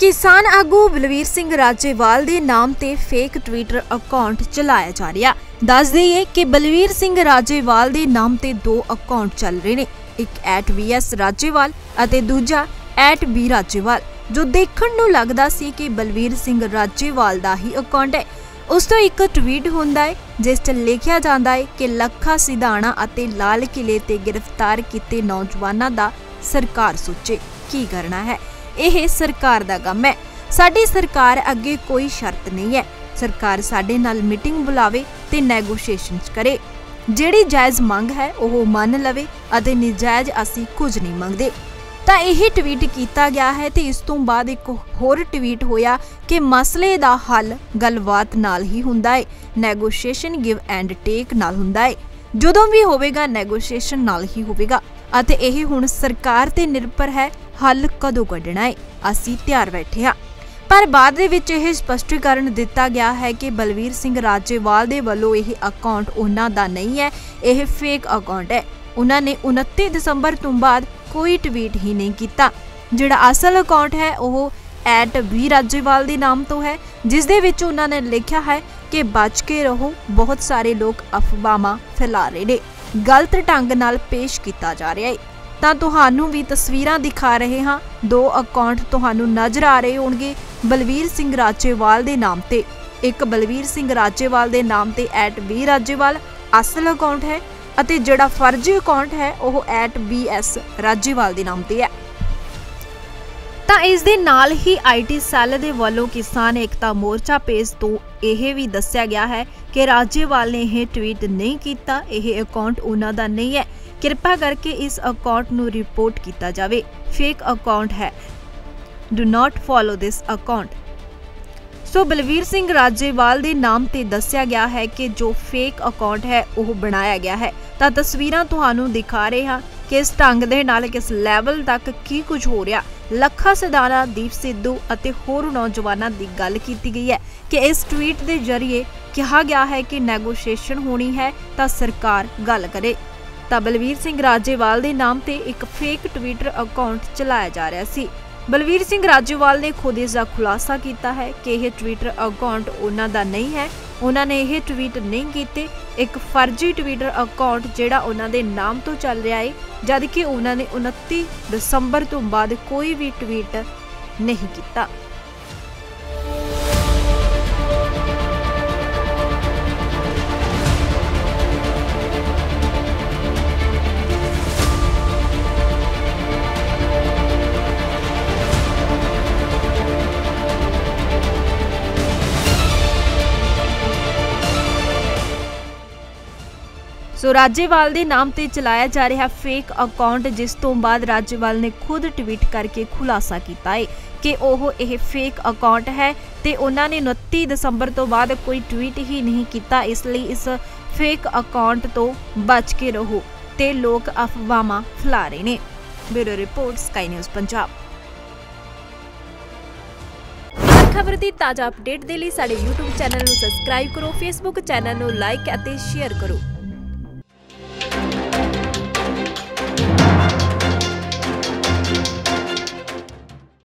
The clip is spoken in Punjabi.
ਕਿਸਾਨ ਆਗੂ ਬਲਵੀਰ ਸਿੰਘ ਰਾਜੇਵਾਲ ਦੇ ਨਾਮ ਤੇ ਫੇਕ ਟਵਿੱਟਰ ਅਕਾਊਂਟ ਚਲਾਇਆ ਜਾ ਰਿਹਾ। ਦੱਸ ਦਈਏ ਕਿ ਬਲਵੀਰ ਸਿੰਘ ਰਾਜੇਵਾਲ ਦੇ ਨਾਮ ਤੇ ਦੋ ਅਕਾਊਂਟ ਚੱਲ ਰਹੇ ਨੇ। ਇੱਕ @vs ਰਾਜੇਵਾਲ ਅਤੇ ਦੂਜਾ @b ਰਾਜੇਵਾਲ, ਜੋ ਦੇਖਣ ਨੂੰ ਲੱਗਦਾ ਸੀ ਕਿ ਬਲਵੀਰ ਸਿੰਘ ਰਾਜੇਵਾਲ ਦਾ ਹੀ ਅਕਾਊਂਟ ਹੈ। ਉਸ ਤੋਂ ਇੱਕ ਟਵੀਟ ਹੁੰਦਾ ਹੈ, ਜਿਸ 'ਚ ਲਿਖਿਆ ਜਾਂਦਾ ਹੈ ਕਿ ਲੱਖਾ ਸਿਧਾਣਾ ਅਤੇ ਲਾਲ ਕਿਲੇ ਤੇ ਗ੍ਰਿਫਤਾਰ ਕੀਤੇ ਨੌਜਵਾਨਾਂ ਦਾ ਸਰਕਾਰ ਸੋਚੇ, ਕੀ ਕਰਨਾ ਹੈ? ਇਹ ਸਰਕਾਰ ਦਾ ਕੰਮ ਹੈ। ਸਾਡੀ ਸਰਕਾਰ ਅੱਗੇ ਕੋਈ ਸ਼ਰਤ ਨਹੀਂ ਹੈ। ਸਰਕਾਰ ਸਾਡੇ ਨਾਲ ਮੀਟਿੰਗ ਬੁਲਾਵੇ ਤੇ ਨੈਗੋਸ਼ੀਏਸ਼ਨਸ ਕਰੇ। ਜਿਹੜੀ ਜਾਇਜ਼ ਮੰਗ ਹੈ, ਉਹ ਮੰਨ ਲਵੇ ਅਤੇ ਨਜਾਇਜ਼ ਅਸੀਂ ਕੁਝ ਨਹੀਂ ਮੰਗਦੇ। ਤਾਂ ਇਹ ਟਵੀਟ ਕੀਤਾ ਗਿਆ ਹੈ ਤੇ ਇਸ ਤੋਂ ਬਾਅਦ ਇੱਕ ਹੋਰ ਟਵੀਟ ਹੋਇਆ ਕਿ ਮਸਲੇ ਦਾ ਹੱਲ ਗੱਲਬਾਤ ਨਾਲ ਹੀ ਹੁੰਦਾ ਹੈ। ਨੈਗੋਸ਼ੀਏਸ਼ਨ ਗਿਵ ਐਂਡ ਟੇਕ ਨਾਲ ਹੁੰਦਾ ਹੈ। ਜਦੋਂ ਵੀ ਹੋਵੇਗਾ ਨੈਗੋਸ਼ੀਏਸ਼ਨ ਨਾਲ ਹੀ ਹੋਵੇਗਾ। ਅਤੇ ਇਹ ਹੁਣ ਸਰਕਾਰ ਤੇ ਨਿਰਭਰ ਹੈ ਹੱਲ ਕਦੋਂ ਕੱਢਣਾ ਹੈ ਅਸੀਂ ਤਿਆਰ ਬੈਠੇ ਹਾਂ। ਪਰ ਬਾਅਦ ਦੇ ਵਿੱਚ ਇਹ ਸਪਸ਼ਟੀਕਰਨ ਦਿੱਤਾ ਗਿਆ ਹੈ ਕਿ ਬਲਵੀਰ ਸਿੰਘ ਰਾਜੇਵਾਲ ਦੇ ਵੱਲੋਂ ਇਹ ਅਕਾਊਂਟ ਉਹਨਾਂ ਦਾ ਨਹੀਂ ਹੈ, ਇਹ ਫੇਕ ਅਕਾਊਂਟ ਹੈ। ਉਹਨਾਂ ਨੇ 29 ਦਸੰਬਰ ਤੋਂ ਬਾਅਦ ਕੋਈ ਟਵੀਟ ਹੀ ਨਹੀਂ ਕੀਤਾ। ਜਿਹੜਾ ਅਸਲ ਅਕਾਊਂਟ ਹੈ, ਉਹ @ਵੀ ਰਾਜੇਵਾਲ ਦੇ ਨਾਮ ਤੋਂ ਹੈ, ਜਿਸ ਦੇ ਵਿੱਚ ਉਹਨਾਂ ਨੇ ਲਿਖਿਆ ਹੈ ਕਿ ਬਚ ਕੇ ਰਹੋ, ਬਹੁਤ ਸਾਰੇ ਲੋਕ ਅਫਵਾਹਾਂ ਫੈਲਾ ਰਹੇ ਨੇ। ਗਲਤ ਢੰਗ ਨਾਲ ਪੇਸ਼ ਕੀਤਾ ਜਾ ਰਿਹਾ ਹੈ ਤਾਂ ਤੁਹਾਨੂੰ ਵੀ ਤਸਵੀਰਾਂ ਦਿਖਾ ਰਹੇ ਹਾਂ। ਦੋ ਅਕਾਊਂਟ ਤੁਹਾਨੂੰ ਨਜ਼ਰ ਆ ਰਹੇ ਹੋਣਗੇ ਬਲਵੀਰ ਸਿੰਘ ਰਾਜੇਵਾਲ ਦੇ ਨਾਮ ਤੇ। ਇੱਕ ਬਲਵੀਰ ਸਿੰਘ ਰਾਜੇਵਾਲ ਦੇ ਨਾਮ ਤੇ @ਵੀ ਰਾਜੇਵਾਲ ਅਸਲ ਅਕਾਊਂਟ ਹੈ ਅਤੇ ਜਿਹੜਾ ਫਰਜ਼ੀ ਅਕਾਊਂਟ ਹੈ ਉਹ @bs ਰਾਜੇਵਾਲ ਦੇ ਨਾਮ ਤੇ ਹੈ। ਤਾਂ ਇਸ ਦੇ ਨਾਲ ਹੀ ਆਈਟੀ ਸੈੱਲ ਦੇ ਵੱਲੋਂ ਕਿਸਾਨ ਏਕਤਾ ਮੋਰਚਾ ਪੇਜ ਤੋਂ ਇਹ ਵੀ ਦੱਸਿਆ ਗਿਆ ਹੈ ਕਿ ਰਾਜੇਵਾਲ ਨੇ ਇਹ ਟਵੀਟ ਨਹੀਂ ਕੀਤਾ, ਇਹ ਅਕਾਊਂਟ ਉਹਨਾਂ ਦਾ ਨਹੀਂ ਹੈ। ਕਿਰਪਾ ਕਰਕੇ ਇਸ ਅਕਾਊਂਟ ਨੂੰ ਰਿਪੋਰਟ ਕੀਤਾ ਜਾਵੇ। ਫੇਕ ਅਕਾਊਂਟ ਹੈ। Do not follow this account so Balvir Singh Rajewal ਦੇ ਨਾਮ ਤੇ ਦੱਸਿਆ ਗਿਆ ਹੈ ਕਿ ਜੋ ਫੇਕ ਅਕਾਊਂਟ ਹੈ, ਉਹ ਬਣਾਇਆ ਗਿਆ ਹੈ। ਤਾਂ ਤਸਵੀਰਾਂ ਤੁਹਾਨੂੰ ਦਿਖਾ ਰਹੇ ਹਾਂ ਕਿ ਇਸ ਢੰਗ ਦੇ ਨਾਲ, ਕਿਸ ਲੈਵਲ ਤੱਕ ਕੀ ਕੁਝ ਹੋ ਰਿਹਾ। ਲੱਖਾ ਸਦਾਨਾ ਦੀਪ ਸਿੱਧੂ ਅਤੇ ਹੋਰ ਨੌਜਵਾਨਾਂ ਦੀ ਗੱਲ ਕੀਤੀ ਗਈ ਹੈ ਕਿ ਇਸ ਟਵੀਟ ਦੇ ਜ਼ਰੀਏ ਕਿਹਾ ਗਿਆ ਹੈ ਕਿ ਨੈਗੋਸ਼ੀਏਸ਼ਨ ਹੋਣੀ ਹੈ, ਤਾਂ ਸਰਕਾਰ ਗੱਲ ਕਰੇ। ਤਾਂ ਬਲਵੀਰ ਸਿੰਘ ਰਾਜੇਵਾਲ ਦੇ ਨਾਮ ਤੇ ਇੱਕ ਫੇਕ ਟਵਿੱਟਰ ਅਕਾਊਂਟ ਚਲਾਇਆ ਜਾ ਰਿਹਾ ਸੀ। ਬਲਵੀਰ ਸਿੰਘ ਰਾਜੇਵਾਲ ਨੇ ਖੁਦ ਇਸ ਦਾ ਖੁਲਾਸਾ ਕੀਤਾ ਹੈ ਕਿ ਇਹ ਟਵਿੱਟਰ ਅਕਾਊਂਟ ਉਹਨਾਂ ਦਾ ਨਹੀਂ ਹੈ। ਉਹਨਾਂ ਨੇ ਇਹ ਟਵੀਟ ਨਹੀਂ ਕੀਤੇ। ਇੱਕ ਫਰਜ਼ੀ ਟਵਿੱਟਰ ਅਕਾਊਂਟ ਜਿਹੜਾ ਉਹਨਾਂ ਦੇ ਨਾਮ ਤੋਂ ਚੱਲ ਰਿਹਾ ਹੈ ਜਦਕਿ ਉਹਨਾਂ ਨੇ 29 ਦਸੰਬਰ ਤੋਂ ਬਾਅਦ ਕੋਈ ਵੀ ਟਵੀਟ ਨਹੀਂ ਕੀਤਾ। ਸੋ ਰਾਜੇਵਾਲ ਦੇ ਨਾਮ ਤੇ ਚਲਾਇਆ ਜਾ ਰਿਹਾ ਫੇਕ ਅਕਾਊਂਟ ਜਿਸ ਤੋਂ ਬਾਅਦ ਰਾਜੇਵਾਲ ਨੇ ਖੁਦ ਟਵੀਟ ਕਰਕੇ ਖੁਲਾਸਾ ਕੀਤਾ ਹੈ ਕਿ ਉਹ ਇਹ ਫੇਕ ਅਕਾਊਂਟ ਹੈ ਤੇ ਉਹਨਾਂ ਨੇ 29 ਦਸੰਬਰ ਤੋਂ ਬਾਅਦ ਕੋਈ ਟਵੀਟ ਹੀ ਨਹੀਂ ਕੀਤਾ, ਇਸ ਲਈ ਇਸ ਫੇਕ ਅਕਾਊਂਟ ਤੋਂ ਬਚ ਕੇ ਰਹੋ ਤੇ ਲੋਕ ਅਫਵਾਹਾਂ ਫੈਲਾ ਰਹੇ ਨੇ। Bureau report Sky News Punjab. ਖਬਰ ਦੀ ਤਾਜ਼ਾ ਅਪਡੇਟ ਦੇ ਲਈ ਸਾਡੇ YouTube ਚੈਨਲ ਨੂੰ ਸਬਸਕ੍ਰਾਈਬ ਕਰੋ, Facebook ਚੈਨਲ ਨੂੰ ਲਾਈਕ ਅਤੇ ਸ਼ੇਅਰ ਕਰੋ।